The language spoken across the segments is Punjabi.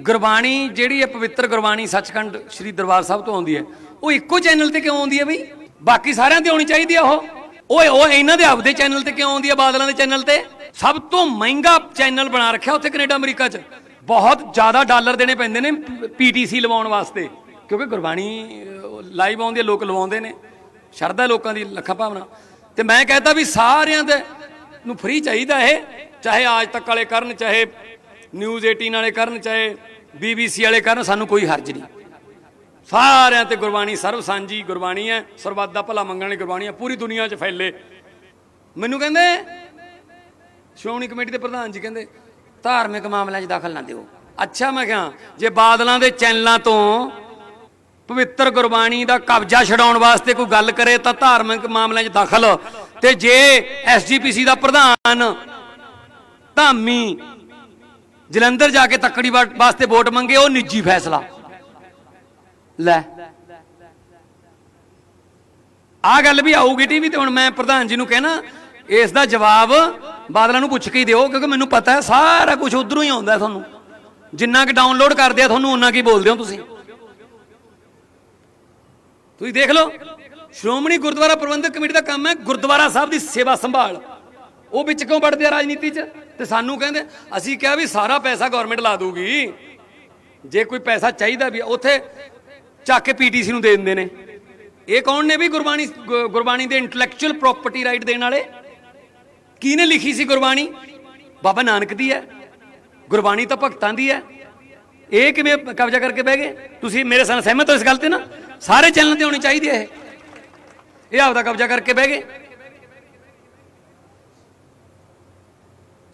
ਗੁਰਬਾਣੀ ਜਿਹੜੀ ਹੈ ਪਵਿੱਤਰ ਗੁਰਬਾਣੀ ਸੱਚਖੰਡ ਸ੍ਰੀ ਦਰਬਾਰ ਸਾਹਿਬ ਤੋਂ ਆਉਂਦੀ ਹੈ, ਉਹ ਇੱਕੋ ਚੈਨਲ ਤੇ ਕਿਉਂ ਆਉਂਦੀ ਹੈ ਬਈ? ਬਾਕੀ ਸਾਰਿਆਂ ਤੇ ਆਉਣੀ ਚਾਹੀਦੀ ਆ ਉਹ। ਓਏ, ਉਹ ਇਹਨਾਂ ਦੇ ਆਪਦੇ ਚੈਨਲ ਤੇ ਕਿਉਂ ਆਉਂਦੀ ਹੈ ਬਾਦਲਾਂ ਦੇ ਚੈਨਲ ਤੇ? ਸਭ ਤੋਂ ਮਹਿੰਗਾ ਚੈਨਲ ਬਣਾ ਰੱਖਿਆ ਉੱਥੇ ਕੈਨੇਡਾ, ਅਮਰੀਕਾ 'ਚ। ਬਹੁਤ ਜ਼ਿਆਦਾ ਡਾਲਰ ਦੇਣੇ ਪੈਂਦੇ ਨੇ ਪੀਟੀਸੀ ਲਵਾਉਣ ਵਾਸਤੇ। ਕਿਉਂਕਿ ਗੁਰਬਾਣੀ ਲਾਈਵ ਆਉਂਦੀ ਹੈ ਲੋਕ ਲਵਾਉਂਦੇ ਨੇ। ਸ਼ਰਧਾ ਲੋਕਾਂ ਦੀ ਲੱਖਾਂ ਭਾਵਨਾ। ਤੇ ਮੈਂ ਕਹਿੰਦਾ ਵੀ ਸਾਰਿਆਂ ਦੇ ਨੂੰ ਫ੍ਰੀ ਚਾਹੀਦਾ ਇਹ, ਚਾਹੇ ਆਜ ਤੱਕ ਵਾਲੇ ਕਰਨ, ਚਾਹੇ ਨਿਊਜ਼ 18 ਵਾਲੇ ਕਰਨ, ਚਾਹੇ ਬੀਬੀਸੀ ਵਾਲੇ ਕਰਨ, ਸਾਨੂੰ ਕੋਈ ਹਰਜ ਨਹੀਂ। ਸਾਰਿਆਂ ਤੇ ਗੁਰਬਾਣੀ ਸਰਬ ਸਾਂਝੀ ਗੁਰਬਾਣੀ ਹੈ। ਸਰਬੱਤ ਦਾ ਭਲਾ ਮੰਗਣ ਵਾਲੀ ਗੁਰਬਾਣੀ ਹੈ। ਪੂਰੀ ਦੁਨੀਆ 'ਚ ਫੈਲੇ। ਮੈਨੂੰ ਕਹਿੰਦੇ, ਸ਼੍ਰੋਮਣੀ ਕਮੇਟੀ ਦੇ ਪ੍ਰਧਾਨ ਜੀ ਕਹਿੰਦੇ, ਧਾਰਮਿਕ ਮਾਮਲਿਆਂ 'ਚ ਦਾਖਲ ਨਾ ਦਿਓ। ਅੱਛਾ, ਮੈਂ ਕਿਹਾ, ਜੇ ਬਾਦਲਾਂ ਦੇ ਚੈਨਲਾਂ ਤੋਂ ਪਵਿੱਤਰ ਗੁਰਬਾਣੀ ਦਾ ਕਬਜ਼ਾ ਛਡਾਉਣ ਵਾਸਤੇ ਕੋਈ ਗੱਲ ਕਰੇ, ਤਾਂ ਧਾਰਮਿਕ ਮਾਮਲਿਆਂ 'ਚ ਦਾਖਲ। ਤੇ ਜੇ ਐਸਜੀਪੀਸੀ ਦਾ ਪ੍ਰਧਾਨ ਧਾਮੀ ਜਲੰਧਰ ਜਾ ਕੇ ਤੱਕੜੀ ਵਾਸਤੇ ਵੋਟ ਮੰਗੇ, ਉਹ ਨਿੱਜੀ ਫੈਸਲਾ। ਲੈ। ਆ ਗੱਲ ਵੀ ਆਊਗੀ ਟੀਵੀ ਤੇ, ਹੁਣ ਮੈਂ ਪ੍ਰਧਾਨ ਜੀ ਨੂੰ ਕਹਿਣਾ, ਇਸ ਦਾ ਜਵਾਬ ਬਾਦਲਾਂ ਨੂੰ ਪੁੱਛ ਕੇ ਹੀ ਦਿਓ, ਕਿਉਂਕਿ ਮੈਨੂੰ ਪਤਾ ਹੈ, ਸਾਰਾ ਕੁਝ ਉਧਰੋਂ ਹੀ ਆਉਂਦਾ ਤੁਹਾਨੂੰ। ਜਿੰਨਾ ਕਿ ਡਾਊਨਲੋਡ ਕਰਦੇ ਆ, ਤੁਹਾਨੂੰ ਉਹਨਾਂ ਕੀ ਬੋਲਦੇ ਹੋ ਤੁਸੀਂ। ਤੁਸੀਂ ਦੇਖ ਲਓ, ਸ਼੍ਰੋਮਣੀ ਗੁਰਦੁਆਰਾ ਪ੍ਰਬੰਧਕ ਕਮੇਟੀ ਦਾ ਕੰਮ ਹੈ ਗੁਰਦੁਆਰਾ ਸਾਹਿਬ ਦੀ ਸੇਵਾ ਸੰਭਾਲ। ਉਹ ਵਿੱਚ ਕਿਉਂ ਵੜਦੇ ਆ ਰਾਜਨੀਤੀ 'ਚ? ਤੇ ਸਾਨੂੰ ਕਹਿੰਦੇ, ਅਸੀਂ ਕਿਹਾ ਵੀ ਸਾਰਾ ਪੈਸਾ ਗਵਰਨਮੈਂਟ ਲਾ ਦੂਗੀ। ਜੇ ਕੋਈ ਪੈਸਾ ਚਾਹੀਦਾ ਵੀ ਉੱਥੇ ਚੱਕ ਕੇ ਪੀਟੀਸੀ ਨੂੰ ਦੇ ਦਿੰਦੇ ਨੇ। ਇਹ ਕੌਣ ਨੇ ਵੀ ਗੁਰਬਾਣੀ ਗੁਰਬਾਣੀ ਦੇ ਇੰਟੈਲੈਕਚੁਅਲ ਪ੍ਰਾਪਰਟੀ ਰਾਈਟ ਦੇਣ ਵਾਲੇ? ਕਿਹਨੇ ਲਿਖੀ ਸੀ ਗੁਰਬਾਣੀ? ਬਾਬਾ ਨਾਨਕ ਦੀ ਹੈ। ਗੁਰਬਾਣੀ ਤਾਂ ਭਗਤਾਂ ਦੀ ਹੈ। ਇਹ ਕਿਵੇਂ ਕਬਜ਼ਾ ਕਰਕੇ ਬਹਿ ਗਏ? ਤੁਸੀਂ ਮੇਰੇ ਨਾਲ ਸਹਿਮਤ ਹੋ ਇਸ ਗੱਲ ਤੇ ਨਾ? ਸਾਰੇ ਚੈਨਲ ਤੇ ਹੋਣੀ ਚਾਹੀਦੀ ਹੈ ਇਹ। ਇਹ ਆਪਦਾ ਕਬਜ਼ਾ ਕਰਕੇ ਬਹਿ ਗਏ।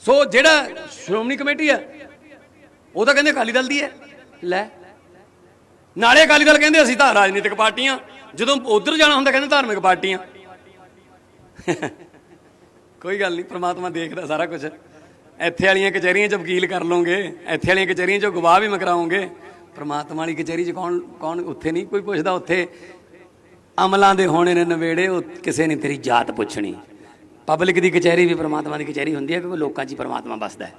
ਸੋ ਜਿਹੜਾ ਸ਼੍ਰੋਮਣੀ ਕਮੇਟੀ ਹੈ ਉਹ ਤਾਂ ਕਹਿੰਦੇ ਅਕਾਲੀ ਦਲ ਦੀ ਹੈ। ਲੈ। ਨਾਲੇ ਅਕਾਲੀ ਦਲ ਕਹਿੰਦੇ ਅਸੀਂ ਤਾਂ ਰਾਜਨੀਤਿਕ ਪਾਰਟੀਆਂ, ਜਦੋਂ ਉਧਰ ਜਾਣਾ ਹੁੰਦਾ ਕਹਿੰਦੇ ਧਾਰਮਿਕ ਪਾਰਟੀਆਂ। ਕੋਈ ਗੱਲ ਨਹੀਂ, ਪ੍ਰਮਾਤਮਾ ਦੇਖਦਾ ਸਾਰਾ ਕੁਝ ਇੱਥੇ ਵਾਲੀਆਂ ਕਚਹਿਰੀਆਂ 'ਚ ਵਕੀਲ ਕਰ ਲਓਗੇ, ਇੱਥੇ ਵਾਲੀਆਂ ਕਚਹਿਰੀਆਂ 'ਚ ਗਵਾਹ ਵੀ ਮਕਰਾਉਂਗੇ ਪ੍ਰਮਾਤਮਾ ਵਾਲੀ ਕਚਹਿਰੀ 'ਚ ਕੌਣ ਕੌਣ ਉੱਥੇ ਨਹੀਂ ਕੋਈ ਪੁੱਛਦਾ, ਉੱਥੇ ਅਮਲਾਂ ਦੇ ਹੋਣੇ ਨੇ ਨਵੇੜੇ, ਉਹ ਕਿਸੇ ਨੇ ਤੇਰੀ ਜਾਤ ਪੁੱਛਣੀ। ਪਬਲਿਕ ਦੀ ਕਚਹਿਰੀ ਵੀ ਪਰਮਾਤਮਾ ਦੀ ਕਚਹਿਰੀ ਹੁੰਦੀ ਹੈ ਕਿਉਂਕਿ ਲੋਕਾਂ 'ਚ ਹੀ ਪਰਮਾਤਮਾ ਵੱਸਦਾ ਹੈ।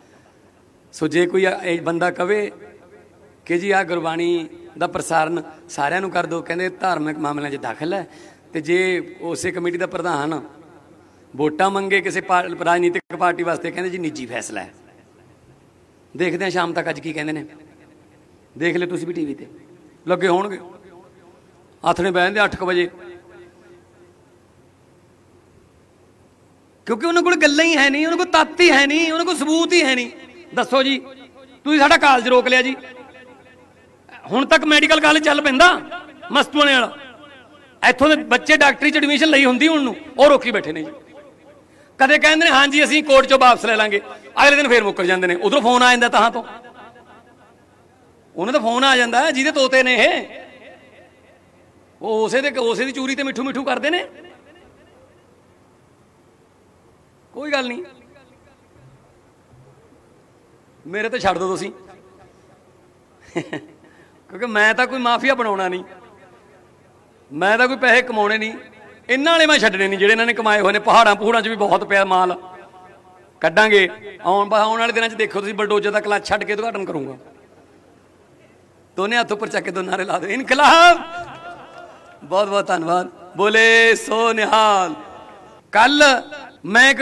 ਸੋ ਜੇ ਕੋਈ ਇਹ ਬੰਦਾ ਕਵੇ ਕਿ ਜੀ ਆ ਗੁਰਬਾਣੀ ਦਾ ਪ੍ਰਸਾਰਨ ਸਾਰਿਆਂ ਨੂੰ ਕਰ ਦਿਓ, ਕਹਿੰਦੇ ਧਾਰਮਿਕ ਮਾਮਲਿਆਂ 'ਚ ਦਾਖਲ ਹੈ, ਤੇ ਜੇ ਉਸੇ ਕਮੇਟੀ ਦਾ ਪ੍ਰਧਾਨ ਵੋਟਾਂ ਮੰਗੇ ਕਿਸੇ ਪਾ- ਰਾਜਨੀਤਿਕ ਪਾਰਟੀ ਵਾਸਤੇ, ਕਹਿੰਦੇ ਜੀ ਨਿੱਜੀ ਫੈਸਲਾ ਹੈ। ਦੇਖਦੇ ਹਾਂ ਸ਼ਾਮ ਤੱਕ ਅੱਜ ਕੀ ਕਹਿੰਦੇ ਨੇ। ਦੇਖ ਲਿਓ ਤੁਸੀਂ ਵੀ ਟੀਵੀ ਤੇ। ਲੱਗੇ ਹੋਣਗੇ। ਆਥਣੇ ਬਹਿ ਜਾਂਦੇ 8:00 ਵਜੇ। ਕਿਉਂਕਿ ਉਹਨਾਂ ਕੋਲ ਗੱਲਾਂ ਹੀ ਹੈ ਨਹੀਂ, ਉਹਨਾਂ ਕੋਲ ਤੱਤ ਹੀ ਹੈ ਨਹੀਂ, ਉਹਨਾਂ ਕੋਲ ਸਬੂਤ ਹੀ ਹੈ ਨਹੀਂ। ਦੱਸੋ ਜੀ, ਤੁਸੀਂ ਸਾਡਾ ਕਾਲਜ ਰੋਕ ਲਿਆ ਜੀ। ਹੁਣ ਤੱਕ ਮੈਡੀਕਲ ਕਾਲਜ ਚੱਲ ਪੈਂਦਾ ਮਸਤੂਆਣੇ ਵਾਲਾ। ਇੱਥੋਂ ਦੇ ਬੱਚੇ ਡਾਕਟਰੀ ਚ ਐਡਮਿਸ਼ਨ ਲਈ ਹੁੰਦੀ ਹੁਣ ਨੂੰ, ਉਹ ਰੋਕੀ ਬੈਠੇ ਨੇ ਜੀ। ਕਦੇ ਕਹਿੰਦੇ ਨੇ, ਹਾਂਜੀ, ਅਸੀਂ ਕੋਰਟ ਚੋਂ ਵਾਪਸ ਲੈ ਲਾਂਗੇ। ਅਗਲੇ ਦਿਨ ਫੇਰ ਮੁੱਕਰ ਜਾਂਦੇ ਨੇ। ਉਧਰੋਂ ਫੋਨ ਆ ਜਾਂਦਾ ਤਾਂ ਤੋਂ। ਉਹਨਾਂ ਦਾ ਫੋਨ ਆ ਜਾਂਦਾ, ਜਿਹਦੇ ਤੋਤੇ ਨੇ ਇਹ। ਉਹ ਉਸੇ ਦੇ, ਉਸੇ ਦੀ ਚੂਰੀ ਤੇ ਮਿੱਠੂ ਮਿੱਠੂ ਕਰਦੇ ਨੇ। ਕੋਈ ਗੱਲ ਨਹੀਂ। ਮੇਰੇ ਤੇ ਛੱਡ ਦਿਓ ਤੁਸੀਂ। ਕਿਉਂਕਿ ਮੈਂ ਤਾਂ ਕੋਈ ਮਾਫੀਆ ਬਣਾਉਣਾ ਨਹੀਂ। ਮੈਂ ਤਾਂ ਕੋਈ ਪੈਸੇ ਕਮਾਉਣੇ ਨਹੀਂ। ਇਹਨਾਂ ਵਾਲੇ ਮੈਂ ਛੱਡਣੇ ਨਹੀਂ, ਜਿਹੜੇ ਇਹਨਾਂ ਨੇ ਕਮਾਏ ਹੋਏ ਨੇ। ਪਹਾੜਾਂ ਪਹੂੜਾਂ 'ਚ ਵੀ ਬਹੁਤ ਪਿਆ ਮਾਲ। ਕੱਢਾਂਗੇ। ਆਉਣ ਆਉਣ ਵਾਲੇ ਦਿਨਾਂ 'ਚ ਦੇਖੋ ਤੁਸੀਂ, ਬਲਡੋਜ਼ਰ ਦਾ ਕਲੱਚ ਛੱਡ ਕੇ ਉਦਘਾਟਨ ਕਰੂੰਗਾ। ਦੋਨੇ ਹੱਥ ਉੱਪਰ ਚੱਕ ਕੇ ਦੋ ਨਾਰੇ ਲਾ ਦਿਓ। ਇਨਕਲਾਬ! ਬਹੁਤ ਬਹੁਤ ਧੰਨਵਾਦ। ਬੋਲੇ ਸੋ ਨਿਹਾਲ। ਕੱਲ ਮੈਂ ਇੱਕ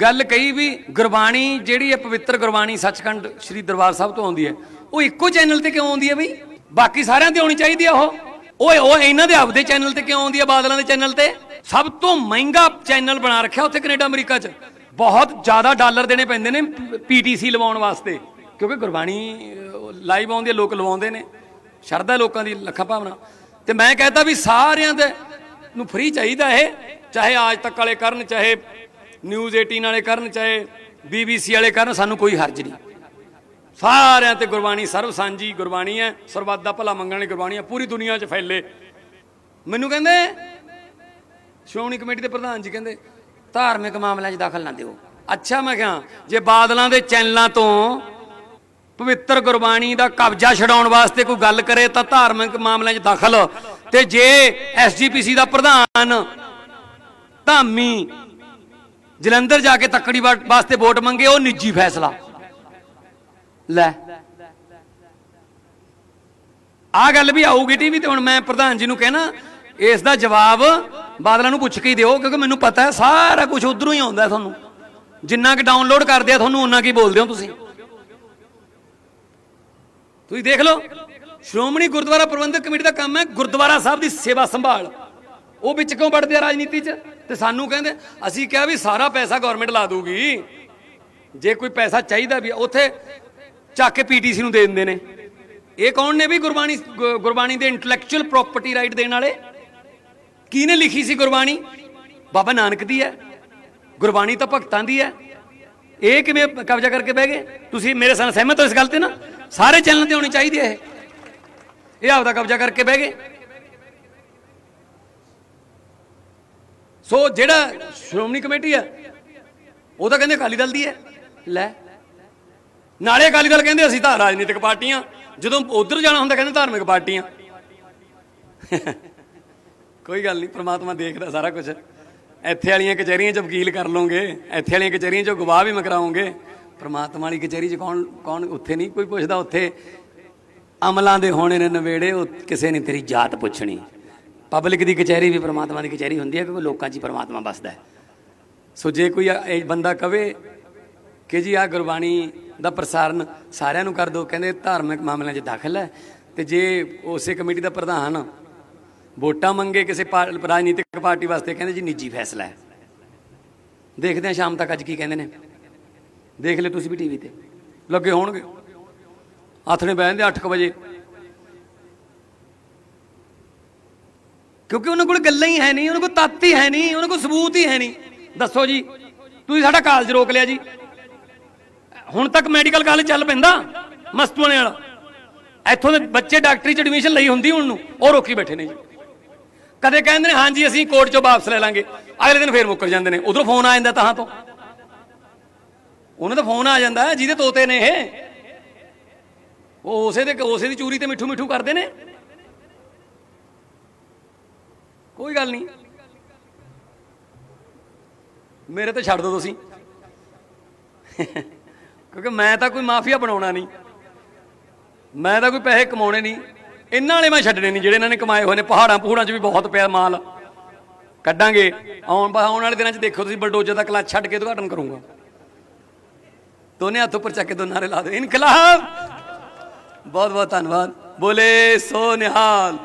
ਗੱਲ ਕਹੀ ਵੀ ਗੁਰਬਾਣੀ ਜਿਹੜੀ ਹੈ ਪਵਿੱਤਰ ਗੁਰਬਾਣੀ ਸੱਚਖੰਡ ਸ੍ਰੀ ਦਰਬਾਰ ਸਾਹਿਬ ਤੋਂ ਆਉਂਦੀ ਹੈ, ਉਹ ਇੱਕੋ ਚੈਨਲ ਤੇ ਕਿਉਂ ਆਉਂਦੀ ਹੈ ਬਈ? ਬਾਕੀ ਸਾਰਿਆਂ ਤੇ ਆਉਣੀ ਚਾਹੀਦੀ ਆ ਉਹ। ਓਏ, ਉਹ ਇਹਨਾਂ ਦੇ ਆਪਦੇ ਚੈਨਲ ਤੇ ਕਿਉਂ ਆਉਂਦੀ ਹੈ ਬਾਦਲਾਂ ਦੇ ਚੈਨਲ ਤੇ? ਸਭ ਤੋਂ ਮਹਿੰਗਾ ਚੈਨਲ ਬਣਾ ਰੱਖਿਆ ਉੱਥੇ ਕੈਨੇਡਾ, ਅਮਰੀਕਾ 'ਚ। ਬਹੁਤ ਜ਼ਿਆਦਾ ਡਾਲਰ ਦੇਣੇ ਪੈਂਦੇ ਨੇ ਪੀਟੀਸੀ ਲਵਾਉਣ ਵਾਸਤੇ। ਕਿਉਂਕਿ ਗੁਰਬਾਣੀ ਲਾਈਵ ਆਉਂਦੀ ਹੈ ਲੋਕ ਲਵਾਉਂਦੇ ਨੇ। ਸ਼ਰਧਾ ਲੋਕਾਂ ਦੀ ਲੱਖਾਂ ਭਾਵਨਾ। ਤੇ ਮੈਂ ਕਹਿੰਦਾ ਵੀ ਸਾਰਿਆਂ ਦੇ ਨੂੰ ਫ੍ਰੀ ਚਾਹੀਦਾ ਇਹ, ਚਾਹੇ ਆਜ ਤੱਕ ਵਾਲੇ ਕਰਨ, ਚਾਹੇ ਨਿਊਜ਼ 18 ਵਾਲੇ ਕਰਨ, ਚਾਹੇ ਬੀਬੀਸੀ ਵਾਲੇ ਕਰਨ, ਸਾਨੂੰ ਕੋਈ ਹਰਜ ਨਹੀਂ। ਸਾਰਿਆਂ ਤੇ ਗੁਰਬਾਣੀ ਸਰਬ ਸਾਂਝੀ ਗੁਰਬਾਣੀ ਹੈ। ਸਰਬੱਤ ਦਾ ਭਲਾ ਮੰਗਣ ਵਾਲੀ ਗੁਰਬਾਣੀ ਹੈ। ਪੂਰੀ ਦੁਨੀਆ 'ਚ ਫੈਲੇ। ਮੈਨੂੰ ਕਹਿੰਦੇ, ਸ਼੍ਰੋਮਣੀ ਕਮੇਟੀ ਦੇ ਪ੍ਰਧਾਨ ਜੀ ਕਹਿੰਦੇ, ਧਾਰਮਿਕ ਮਾਮਲਿਆਂ 'ਚ ਦਾਖਲ ਨਾ ਦਿਓ। ਅੱਛਾ, ਮੈਂ ਕਿਹਾ, ਜੇ ਬਾਦਲਾਂ ਦੇ ਚੈਨਲਾਂ ਤੋਂ ਪਵਿੱਤਰ ਗੁਰਬਾਣੀ ਦਾ ਕਬਜ਼ਾ ਛਡਾਉਣ ਵਾਸਤੇ ਕੋਈ ਗੱਲ ਕਰੇ, ਤਾਂ ਧਾਰਮਿਕ ਮਾਮਲਿਆਂ 'ਚ ਦਾਖਲ। ਤੇ ਜੇ ਐਸਜੀਪੀਸੀ ਦਾ ਪ੍ਰਧਾਨ ਧਾਮੀ ਜਲੰਧਰ ਜਾ ਕੇ ਤੱਕੜੀ ਵਾਸਤੇ ਵੋਟ ਮੰਗੇ, ਉਹ ਨਿੱਜੀ ਫੈਸਲਾ। ਲੈ। ਆ ਗੱਲ ਵੀ ਆਊਗੀ ਟੀਵੀ ਤੇ, ਹੁਣ ਮੈਂ ਪ੍ਰਧਾਨ ਜੀ ਨੂੰ ਕਹਿਣਾ, ਇਸ ਦਾ ਜਵਾਬ ਬਾਦਲਾਂ ਨੂੰ ਪੁੱਛ ਕੇ ਹੀ ਦਿਓ, ਕਿਉਂਕਿ ਮੈਨੂੰ ਪਤਾ ਹੈ, ਸਾਰਾ ਕੁਝ ਉਧਰੋਂ ਹੀ ਆਉਂਦਾ ਤੁਹਾਨੂੰ। ਜਿੰਨਾ ਕਿ ਡਾਊਨਲੋਡ ਕਰਦੇ ਆ, ਤੁਹਾਨੂੰ ਉਹਨਾਂ ਕੀ ਬੋਲਦੇ ਹੋ ਤੁਸੀਂ। ਤੁਸੀਂ ਦੇਖ ਲਓ, ਸ਼੍ਰੋਮਣੀ ਗੁਰਦੁਆਰਾ ਪ੍ਰਬੰਧਕ ਕਮੇਟੀ ਦਾ ਕੰਮ ਹੈ ਗੁਰਦੁਆਰਾ ਸਾਹਿਬ ਦੀ ਸੇਵਾ ਸੰਭਾਲ। ਉਹ ਵਿੱਚ ਕਿਉਂ ਵੜਦੇ ਆ ਰਾਜਨੀਤੀ 'ਚ? ਤੇ ਸਾਨੂੰ ਕਹਿੰਦੇ, ਅਸੀਂ ਕਿਹਾ ਵੀ ਸਾਰਾ ਪੈਸਾ ਗਵਰਨਮੈਂਟ ਲਾ ਦੂਗੀ ਜੇ ਕੋਈ ਪੈਸਾ ਚਾਹੀਦਾ ਵੀ ਉੱਥੇ ਚੱਕ ਕੇ ਪੀਟੀਸੀ ਨੂੰ ਦੇ ਦਿੰਦੇ ਨੇ। ਇਹ ਕੌਣ ਨੇ ਵੀ ਗੁਰਬਾਣੀ ਗੁਰਬਾਣੀ ਦੇ ਇੰਟੈਲੈਕਚੁਅਲ ਪ੍ਰਾਪਰਟੀ ਰਾਈਟ ਦੇਣ ਵਾਲੇ? ਕਿਹਨੇ ਲਿਖੀ ਸੀ ਗੁਰਬਾਣੀ? ਬਾਬਾ ਨਾਨਕ ਦੀ ਹੈ। ਗੁਰਬਾਣੀ ਤਾਂ ਭਗਤਾਂ ਦੀ ਹੈ। ਇਹ ਕਿਵੇਂ ਕਬਜ਼ਾ ਕਰਕੇ ਬਹਿ ਗਏ? ਤੁਸੀਂ ਮੇਰੇ ਨਾਲ ਸਹਿਮਤ ਹੋ ਇਸ ਗੱਲ ਤੇ ਨਾ? ਸਾਰੇ ਚੈਨਲ ਤੇ ਹੋਣੀ ਚਾਹੀਦੀ ਹੈ ਇਹ। ਇਹ ਆਪਦਾ ਕਬਜ਼ਾ ਕਰਕੇ ਬਹਿ ਗਏ। ਸੋ ਜਿਹੜਾ ਸ਼੍ਰੋਮਣੀ ਕਮੇਟੀ ਹੈ ਉਹ ਤਾਂ ਕਹਿੰਦੇ ਅਕਾਲੀ ਦਲ ਦੀ ਹੈ। ਲੈ। ਨਾਲੇ ਅਕਾਲੀ ਦਲ ਕਹਿੰਦੇ ਅਸੀਂ ਤਾਂ ਰਾਜਨੀਤਿਕ ਪਾਰਟੀਆਂ, ਜਦੋਂ ਉਧਰ ਜਾਣਾ ਹੁੰਦਾ ਕਹਿੰਦੇ ਧਾਰਮਿਕ ਪਾਰਟੀਆਂ। ਕੋਈ ਗੱਲ ਨਹੀਂ, ਪ੍ਰਮਾਤਮਾ ਦੇਖਦਾ ਸਾਰਾ ਕੁਝ ਇੱਥੇ ਵਾਲੀਆਂ ਕਚਹਿਰੀਆਂ 'ਚ ਵਕੀਲ ਕਰ ਲਓਗੇ, ਇੱਥੇ ਵਾਲੀਆਂ ਕਚਹਿਰੀਆਂ 'ਚ ਗਵਾਹ ਵੀ ਮਕਰਾਉਂਗੇ ਪ੍ਰਮਾਤਮਾ ਵਾਲੀ ਕਚਹਿਰੀ 'ਚ ਕੌਣ ਕੌਣ ਉੱਥੇ ਨਹੀਂ ਕੋਈ ਪੁੱਛਦਾ, ਉੱਥੇ ਅਮਲਾਂ ਦੇ ਹੋਣੇ ਨੇ ਨਵੇੜੇ, ਉਹ ਕਿਸੇ ਨੇ ਤੇਰੀ ਜਾਤ ਪੁੱਛਣੀ। ਪਬਲਿਕ ਦੀ ਕਚਹਿਰੀ ਵੀ ਪਰਮਾਤਮਾ ਦੀ ਕਚਹਿਰੀ ਹੁੰਦੀ ਹੈ ਕਿਉਂਕਿ ਲੋਕਾਂ 'ਚ ਹੀ ਪਰਮਾਤਮਾ ਵੱਸਦਾ ਹੈ। ਸੋ ਜੇ ਕੋਈ ਇਹ ਬੰਦਾ ਕਵੇ ਕਿ ਜੀ ਆ ਗੁਰਬਾਣੀ ਦਾ ਪ੍ਰਸਾਰਨ ਸਾਰਿਆਂ ਨੂੰ ਕਰ ਦਿਓ, ਕਹਿੰਦੇ ਧਾਰਮਿਕ ਮਾਮਲਿਆਂ 'ਚ ਦਾਖਲ ਹੈ, ਤੇ ਜੇ ਉਸੇ ਕਮੇਟੀ ਦਾ ਪ੍ਰਧਾਨ ਵੋਟਾਂ ਮੰਗੇ ਕਿਸੇ ਪਾ- ਰਾਜਨੀਤਿਕ ਪਾਰਟੀ ਵਾਸਤੇ, ਕਹਿੰਦੇ ਜੀ ਨਿੱਜੀ ਫੈਸਲਾ ਹੈ। ਦੇਖਦੇ ਹਾਂ ਸ਼ਾਮ ਤੱਕ ਅੱਜ ਕੀ ਕਹਿੰਦੇ ਨੇ। ਦੇਖ ਲਿਓ ਤੁਸੀਂ ਵੀ ਟੀਵੀ ਤੇ। ਲੱਗੇ ਹੋਣਗੇ। ਆਥਣੇ ਬਹਿ ਜਾਂਦੇ 8:00 ਵਜੇ। ਕਿਉਂਕਿ ਉਹਨਾਂ ਕੋਲ ਗੱਲਾਂ ਹੀ ਹੈ ਨਹੀਂ, ਉਹਨਾਂ ਕੋਲ ਤੱਤ ਹੀ ਹੈ ਨਹੀਂ, ਉਹਨਾਂ ਕੋਲ ਸਬੂਤ ਹੀ ਹੈ ਨਹੀਂ। ਦੱਸੋ ਜੀ, ਤੁਸੀਂ ਸਾਡਾ ਕਾਲਜ ਰੋਕ ਲਿਆ ਜੀ। ਹੁਣ ਤੱਕ ਮੈਡੀਕਲ ਕਾਲਜ ਚੱਲ ਪੈਂਦਾ ਮਸਤੂਆਣੇ ਵਾਲਾ। ਇੱਥੋਂ ਦੇ ਬੱਚੇ ਡਾਕਟਰੀ ਚ ਐਡਮਿਸ਼ਨ ਲਈ ਹੁੰਦੀ ਹੁਣ ਨੂੰ, ਉਹ ਰੋਕੀ ਬੈਠੇ ਨੇ ਜੀ। ਕਦੇ ਕਹਿੰਦੇ ਨੇ, ਹਾਂਜੀ, ਅਸੀਂ ਕੋਰਟ ਚੋਂ ਵਾਪਸ ਲੈ ਲਾਂਗੇ। ਅਗਲੇ ਦਿਨ ਫੇਰ ਮੁੱਕਰ ਜਾਂਦੇ ਨੇ। ਉਧਰੋਂ ਫੋਨ ਆ ਜਾਂਦਾ ਤਾਂ ਤੋਂ। ਉਹਨਾਂ ਦਾ ਫੋਨ ਆ ਜਾਂਦਾ, ਜਿਹਦੇ ਤੋਤੇ ਨੇ ਇਹ। ਉਹ ਉਸੇ ਦੇ, ਉਸੇ ਦੀ ਚੂਰੀ ਤੇ ਮਿੱਠੂ ਮਿੱਠੂ ਕਰਦੇ ਨੇ। ਕੋਈ ਗੱਲ ਨਹੀਂ। ਮੇਰੇ ਤੇ ਛੱਡ ਦਿਓ ਤੁਸੀਂ। ਕਿਉਂਕਿ ਮੈਂ ਤਾਂ ਕੋਈ ਮਾਫੀਆ ਬਣਾਉਣਾ ਨਹੀਂ। ਮੈਂ ਤਾਂ ਕੋਈ ਪੈਸੇ ਕਮਾਉਣੇ ਨਹੀਂ। ਇਹਨਾਂ ਵਾਲੇ ਮੈਂ ਛੱਡਣੇ ਨਹੀਂ, ਜਿਹੜੇ ਇਹਨਾਂ ਨੇ ਕਮਾਏ ਹੋਏ ਨੇ। ਪਹਾੜਾਂ ਪਹੂੜਾਂ 'ਚ ਵੀ ਬਹੁਤ ਪਿਆ ਮਾਲ। ਕੱਢਾਂਗੇ। ਆਉਣ ਆਉਣ ਵਾਲੇ ਦਿਨਾਂ 'ਚ ਦੇਖੋ ਤੁਸੀਂ, ਬਲਡੋਜ਼ਰ ਦਾ ਕਲੱਚ ਛੱਡ ਕੇ ਉਦਘਾਟਨ ਕਰੂੰਗਾ। ਦੋਨੇ ਹੱਥ ਉੱਪਰ ਚੱਕ ਕੇ ਦੋ ਨਾਰੇ ਲਾ ਦਿਓ। ਇਨਕਲਾਬ! ਬਹੁਤ ਬਹੁਤ ਧੰਨਵਾਦ। ਬੋਲੇ ਸੋ ਨਿਹਾਲ।